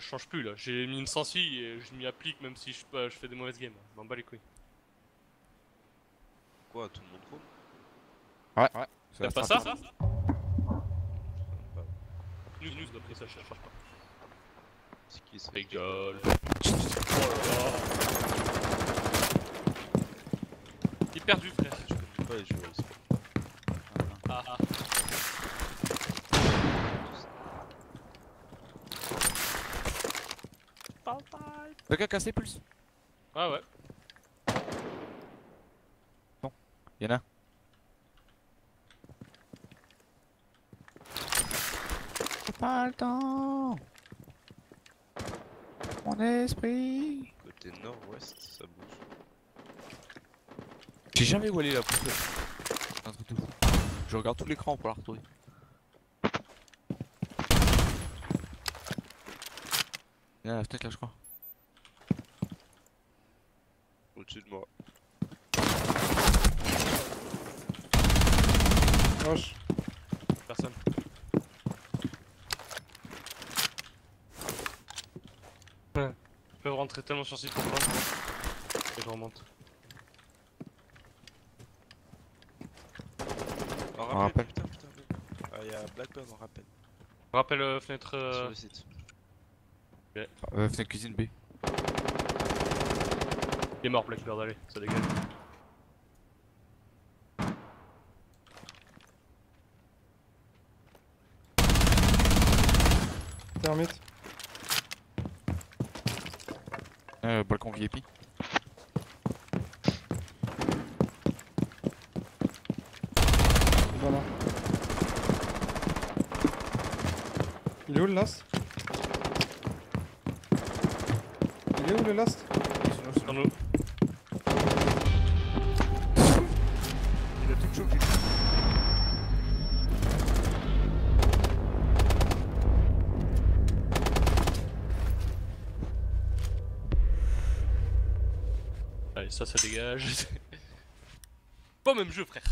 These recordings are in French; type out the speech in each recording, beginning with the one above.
je change plus là. J'ai mis une sensi et je m'y applique même si je, euh, je fais des mauvaises games. Je m'en bats les couilles. Quoi, tout le monde roule Ouais, ouais. T'aimes pas ça stratégie. Nous, nous, d'après ça, je cherche pas. C'est qui ça Rigole. Oh là là. Il est perdu, frère. Je connais pas les joueurs aussi. Ah ah. Le gars cassé pulse. Ah ouais. Y'en a un. J'ai pas le temps. Mon esprit. Côté nord-ouest, ça bouge. J'ai jamais où aller la pousse. C'est un truc de fou. Je regarde tout l'écran pour la retrouver. Il y a la fenêtre là, je crois. Au-dessus de moi. Roche. Personne. Ouais. Ils peuvent rentrer tellement sur site pour prendre. Et je remonte. En rappel, putain, putain. Ah, y'a Blackburn en rappel. Rappel euh, fenêtre. Sur Euh... le site. Euh, fenêtre cuisine B. Il est mort, Blackbird, allez, ça dégage. Thermite. Euh, balcon VIP. Voilà. Il est où le last Il est où le last? Sur nous. Il a tout choqué. Allez, ça, ça dégage. Pas même jeu, frère.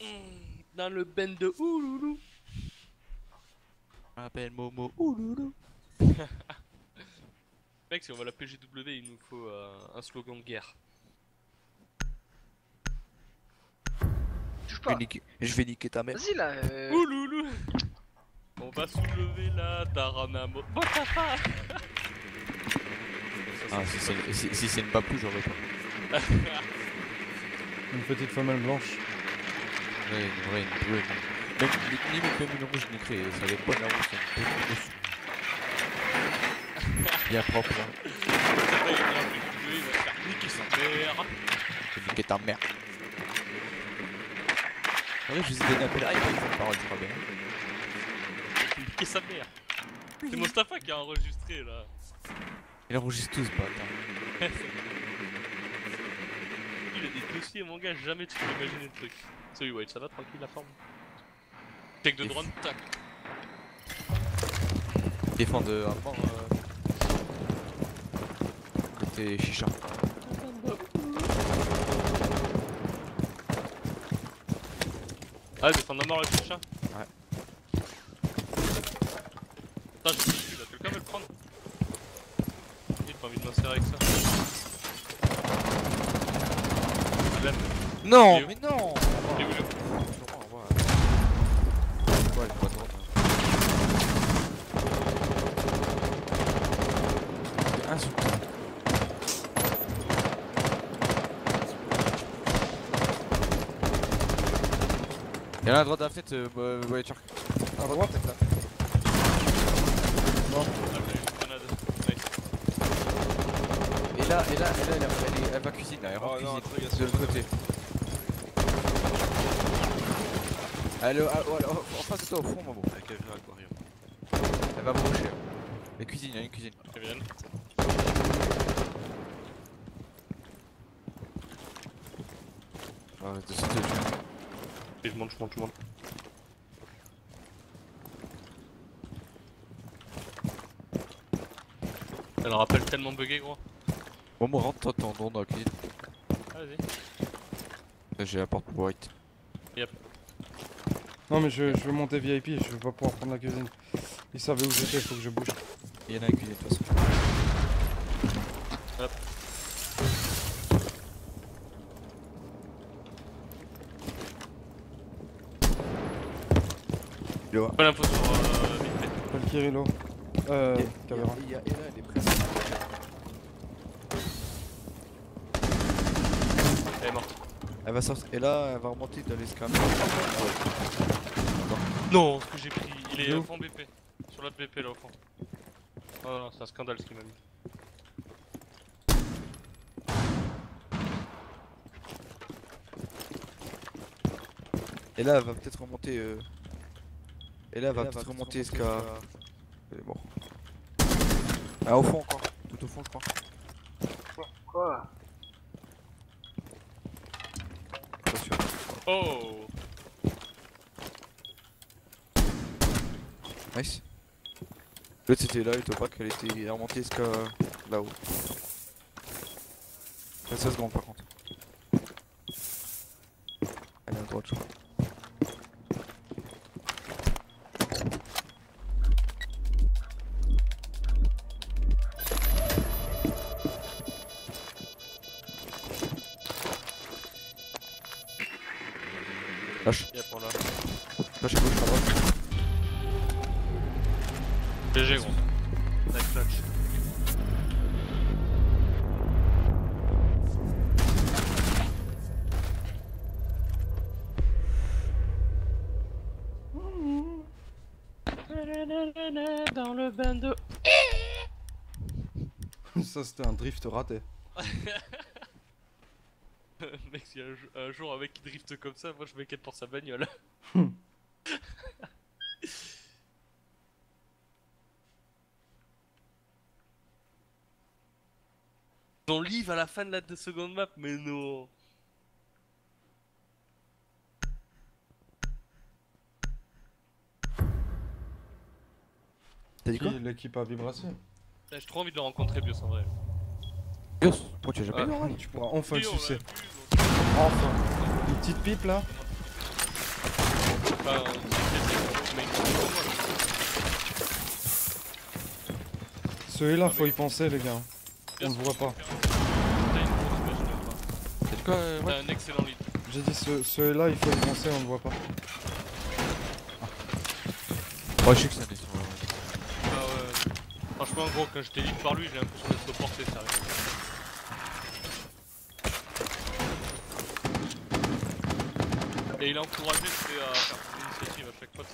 Hmm, Dans le ben de Ouloulou. Appelle Momo. Ouloulou. Mec, si on va la PGW, il nous faut euh, un slogan de guerre. Touche Je vais pas. niquer, je vais niquer ta mère. Vas-y là. Euh... Ouloulou On va soulever la Taranamo. Bon, papa Ah, si c'est si, si c'est une papou, j'aurais pas. Une petite femelle blanche. Ouais, une vraie, une. Même une rouge niquée, ça va être pas la rouge, c'est une petite dessus. Bien propre, hein. Il va se faire niquer sa mère. Je vais niquer ta mère. En vrai, je vous ai donné un peu hype avec cette parole, c'est pas bien. Niquer sa mère. C'est Mostafa qui a enregistré là. Il enregistre tous, bâtard. Il a des dossiers, mon gars, jamais tu peux imaginer le truc. Salut White, ça va tranquille la forme Check de drone, tac. Défend de à mort. Euh... Côté chicha. Ah, défendre la mort le chat Ouais. Putain, j'ai là, quelqu'un veut le prendre J'ai pas envie de m'insérer avec ça. Non, Il mais non Il est où, il est où Ouais, je vois droite. C'est insultant. Y'en a à droite de la fenêtre, euh, euh, voiture. À droite une grenade. Nice. Et là, et là, et là, elle, elle, est- elle va cuisine là, elle Oh rentre cuisine. a De l'autre côté. Elle, en face de toi, au fond. Avec vieux aquarium. Elle va brocher. La cuisine, il y a une cuisine. Très bien. Ah, de tu vois. Et je monte, je monte, je monte. Elle rappelle tellement bugué, gros. Bon, moi, rentre toi ton don la. Ah, vas-y. J'ai la porte pour white. Yep. Non, mais je, je veux monter VIP, je vais pas pouvoir prendre la cuisine. Ils savaient où j'étais, faut que je bouge. Il y en a un cuisine de toute façon. Il est où Pas l'info sur euh. Valkyrie. Euh, caméra. il y a- elle est prête. Elle est morte. Elle va sortir. Et là, elle va remonter dans l'escalier. Non, ce que j'ai pris, il est au où fond BP. Sur l'autre BP là au fond. Oh non, c'est un scandale ce qu'il m'a mis. Et là, elle va peut-être remonter. Euh... Et là, elle va peut-être remonter jusqu'à. Elle est mort. Ah, au fond encore. Tout au fond, je crois. Quoi Pas sûr. Oh Nice. L'autre c'était là, il était opaque, elle était remontée jusqu'à là-haut. 16 secondes par contre. Lâche, lâche à gauche, à droite. BG gros. Nice clutch. Dans le bain de... Ça, c'était un drift raté. Mec, si un, jou- un jour un mec qui drift comme ça, moi je m'inquiète pour sa bagnole. On livre à la fin de la deux seconde map, mais non. T'as dit quoi Qui l'équipe à vibration J'ai trop envie de le rencontrer, Bios en vrai. Pourquoi tu as jamais Ah. Tu pourras enfin le sucer. Enfin Une petite pipe là moi, Celui-là, Ah, faut y penser, les gars. On le voit pas. T'as une grosse mèche, même pas. T'as quoi euh, T'as un excellent lead. J'ai dit, ce- celui-là, il faut y penser, on le voit pas. Ouais, je sais que c'est un des sons, ouais. Ah ouais. Franchement, gros, quand j'étais lead par lui, j'ai l'impression d'être porté, sérieux. Et il a encouragé à faire son initiative à chaque fois.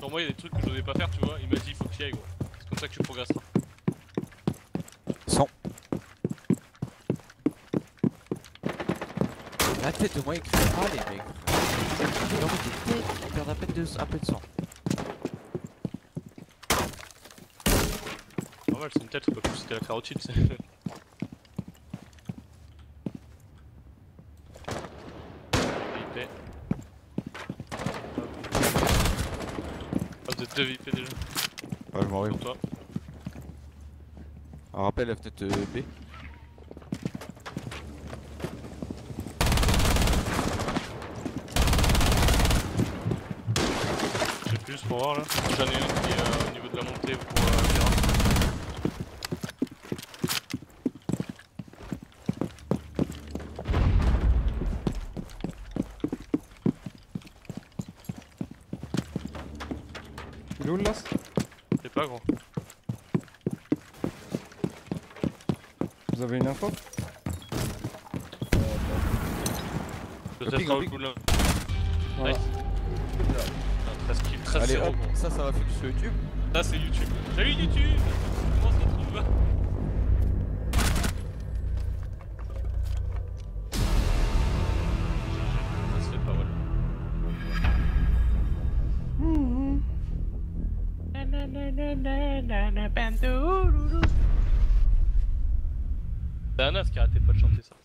Pour moi, il y a des trucs que je n'osais pas faire, tu vois. Il m'a dit, il faut que tu y ailles, gros. C'est comme ça que tu progresseras. 100. La tête au moins écrit pas les mecs. Ils perdent à peine de, à peine de sang. Normal, c'est une tête, faut pas plus c'était la carotide, c'est. VIP. Deux VIP déjà, Ouais, je m'en vais. toi. Alors, rappelle la fenêtre euh, B. J'ai plus pour voir là. J'en ai un qui est euh, au niveau de la montée pour euh, Mira. Il est où le last C'est pas grand. Vous avez une info Peut-être un coup là. Nice. Ah, 13 kills, 13 Allez 0 hop, ça, ça va finir sur YouTube. Là c'est YouTube. Salut YouTube C'est Anas qui arrêtait pas de chanter ça.